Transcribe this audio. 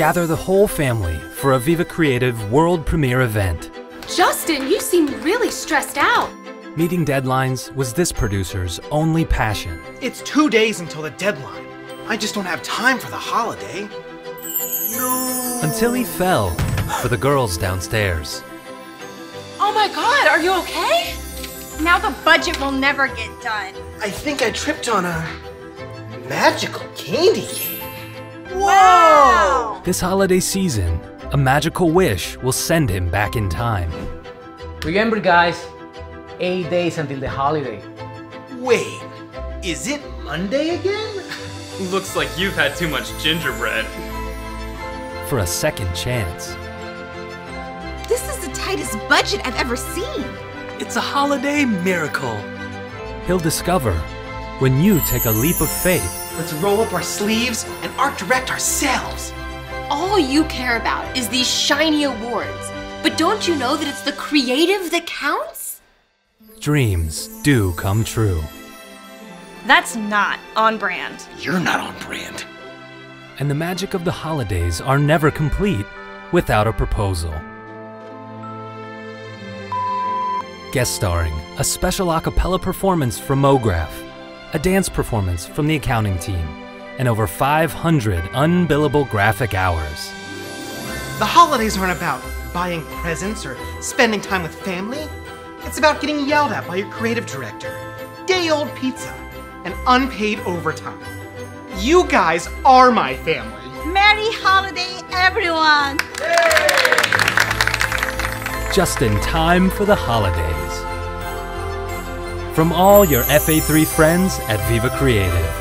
gather the whole family for a Viva Creative world premiere event. Justin, you seem really stressed out. Meeting deadlines was this producer's only passion. It's two days until the deadline. I just don't have time for the holiday. No. Until he fell for the girls downstairs. Oh my god, are you okay? Now the budget will never get done. I think I tripped on a magical candy cane. Wow! This holiday season, a magical wish will send him back in time. Remember, guys, eight days until the holiday. Wait, is it Monday again? Looks like you've had too much gingerbread. For a second chance. This is the tightest budget I've ever seen. It's a holiday miracle. He'll discover when you take a leap of faith. Let's roll up our sleeves and art direct ourselves. All you care about is these shiny awards. But don't you know that it's the creative that counts? Dreams do come true. That's not on brand. You're not on brand. And the magic of the holidays are never complete without a proposal. Guest starring a special a cappella performance from MoGraph, a dance performance from the accounting team, and over 500 unbillable graphic hours. The holidays aren't about buying presents or spending time with family. It's about getting yelled at by your creative director, day old pizza, and unpaid overtime. You guys are my family. Merry holiday, everyone! Just in time for the holidays. From all your FA3 friends at Viva Creative.